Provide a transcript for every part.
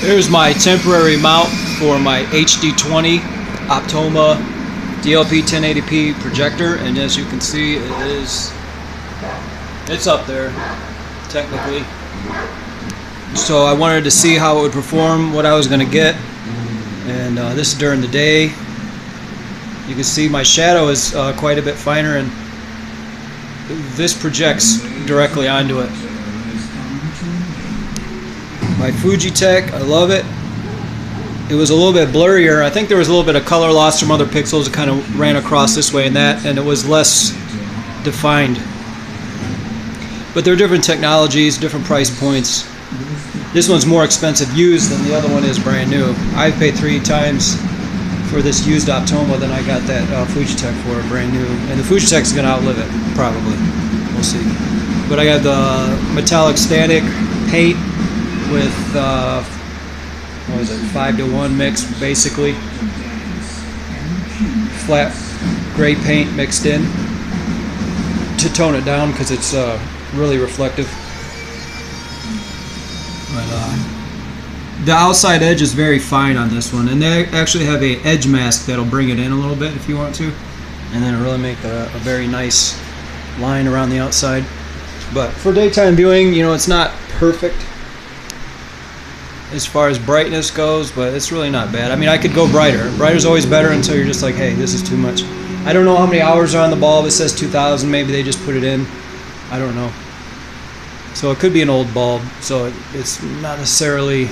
Here's my temporary mount for my HD20 Optoma DLP 1080p projector and as you can see it is it's up there technically. So I wanted to see how it would perform what I was going to get and uh, this is during the day. You can see my shadow is uh, quite a bit finer and this projects directly onto it my Fugetek I love it it was a little bit blurrier. I think there was a little bit of color loss from other pixels. It kind of ran across this way and that, and it was less defined. But they're different technologies, different price points. This one's more expensive used than the other one is brand new. I've paid three times for this used Optoma than I got that uh, Fugetek for brand new. And the Fugetek's going to outlive it, probably. We'll see. But I got the metallic static paint with uh, what was it, five to one mix basically. Flat gray paint mixed in to tone it down because it's uh, really reflective. But uh, the outside edge is very fine on this one, and they actually have a edge mask that'll bring it in a little bit if you want to, and then really make a, a very nice line around the outside. But for daytime viewing, you know, it's not perfect as far as brightness goes, but it's really not bad. I mean, I could go brighter. Brighter's always better until you're just like, hey, this is too much. I don't know how many hours are on the bulb. It says 2,000. Maybe they just put it in. I don't know. So it could be an old bulb. So it, it's not necessarily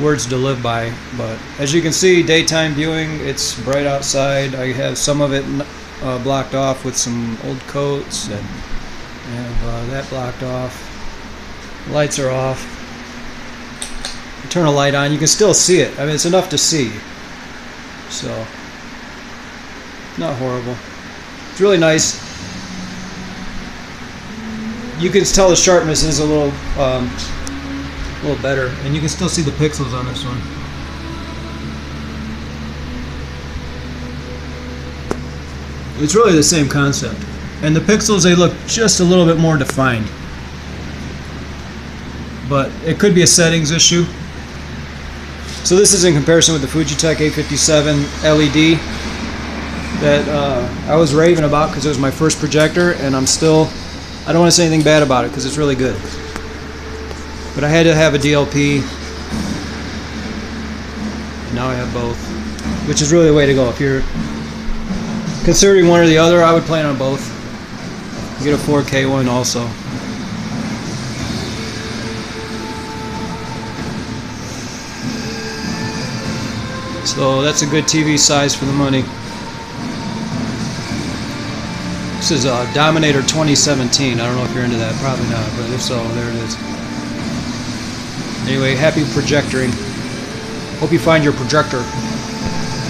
words to live by. But as you can see, daytime viewing, it's bright outside. I have some of it uh, blocked off with some old coats, and uh, that blocked off. Lights are off turn a light on, you can still see it. I mean, it's enough to see. So, not horrible. It's really nice. You can tell the sharpness is a little, um, a little better, and you can still see the pixels on this one. It's really the same concept. And the pixels, they look just a little bit more defined. But it could be a settings issue. So this is in comparison with the Fugetek A57 LED that uh, I was raving about because it was my first projector and I'm still, I don't want to say anything bad about it because it's really good. But I had to have a DLP now I have both, which is really the way to go. If you're considering one or the other, I would plan on both. Get a 4K one also. So that's a good TV size for the money. This is a Dominator 2017. I don't know if you're into that. Probably not, but if so, there it is. Anyway, happy projectoring. Hope you find your projector.